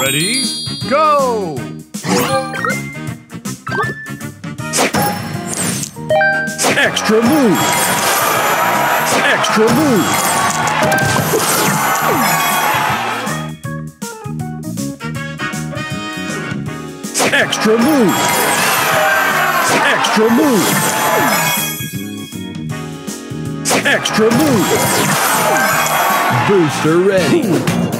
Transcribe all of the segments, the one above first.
Ready, go! Extra move! Extra move! Extra move! Extra move! Extra move! Booster ready!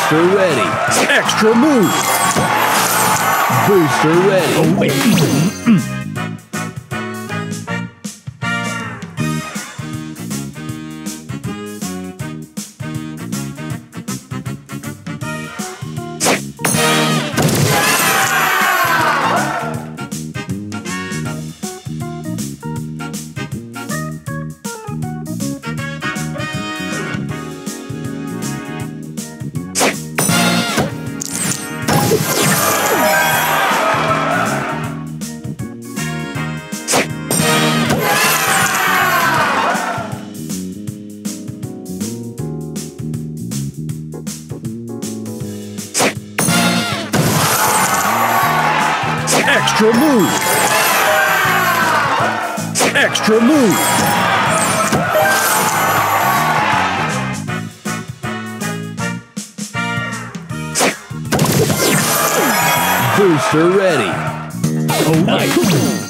Booster ready. Extra move. Booster ready. Oh, Extra move. Extra move. Booster ready. Oh, nice!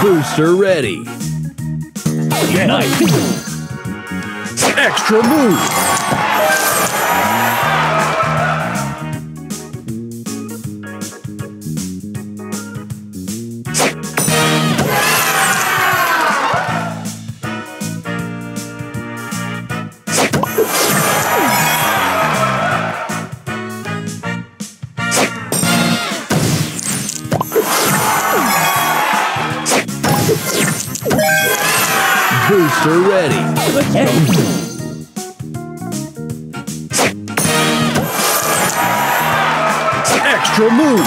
Booster ready. Nice! Extra move. Booster ready. Extra move.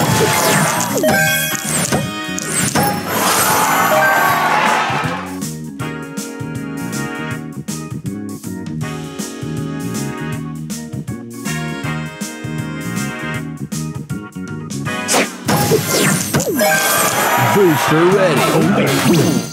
Booster ready. Oh,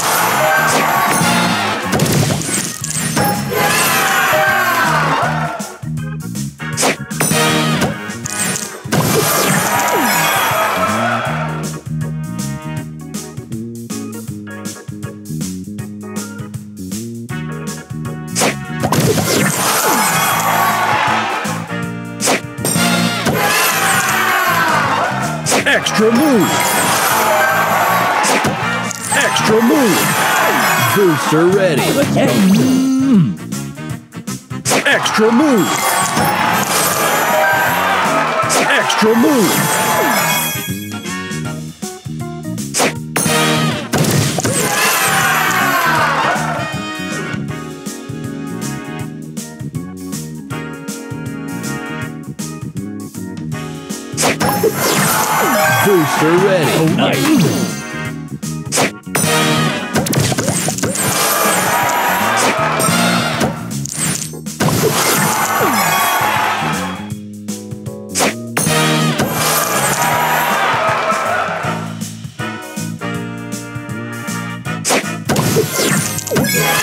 Extra move. Extra move. Booster ready. Extra move. Extra move. Booster ready. Oh, nice. Yeah!